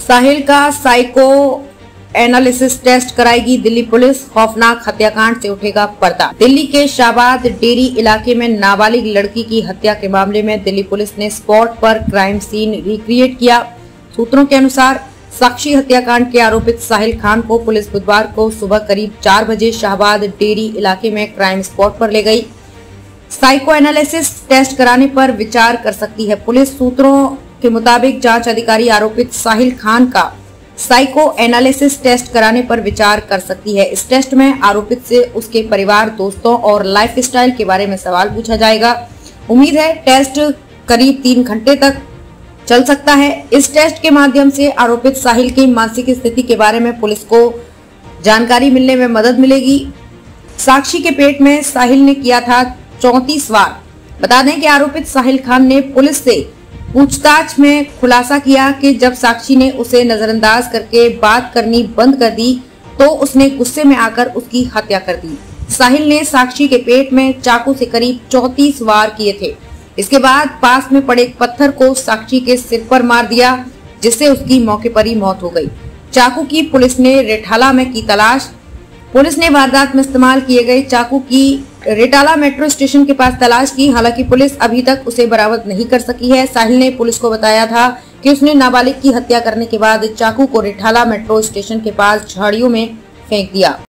साहिल का psycho analysis test कराएगी Delhi police. खौफनाक हत्याकांड से उठेगा पर्दा। दिल्ली के शाबाद डेरी इलाके में नाबालिग लड़की की हत्या के मामले में दिल्ली पुलिस ने स्पॉट पर क्राइम सीन रिक्रिएट किया। सूत्रों के अनुसार, साक्षी हत्याकांड के आरोपित साहिल खान को पुलिस बुधवार को सुबह करीब चार बजे शाहबाद डेरी इलाके में क्राइम स्पॉट पर ले गई। साइको एनालिसिस टेस्ट कराने पर विचार कर सकती है पुलिस। सूत्रों के मुताबिक जाँच अधिकारी आरोपित साहिल खान का साइको एनालिसिस टेस्ट कराने पर विचार कर सकती है। इस टेस्ट में आरोपित से उसके परिवार, दोस्तों और लाइफ स्टाइल के बारे में सवाल पूछा जाएगा। उम्मीद है टेस्ट करीब तीन घंटे तक चल सकता है। इस टेस्ट के माध्यम से आरोपित साहिल की मानसिक स्थिति के बारे में पुलिस को जानकारी मिलने में मदद मिलेगी। साक्षी के पेट में साहिल ने किया था चौतीस वार। बता दें कि आरोपित साहिल खान ने पुलिस से पूछताछ में खुलासा किया कि जब साक्षी ने उसे नजरअंदाज करके बात करनी बंद कर दी तो उसने गुस्से में आकर उसकी हत्या कर दी। साहिल ने साक्षी के पेट में चाकू से करीब चौतीस वार किए थे। इसके बाद पास में पड़े पत्थर को साक्षी के सिर पर मार दिया, जिससे उसकी मौके पर ही मौत हो गई। चाकू की पुलिस ने रेठाला में की तलाश। पुलिस ने वारदात में इस्तेमाल किए गए चाकू की रेटाला मेट्रो स्टेशन के पास तलाश की, हालाँकि पुलिस अभी तक उसे बरामद नहीं कर सकी है। साहिल ने पुलिस को बताया था कि उसने नाबालिग की हत्या करने के बाद चाकू को रेठाला मेट्रो स्टेशन के पास झाड़ियों में फेंक दिया।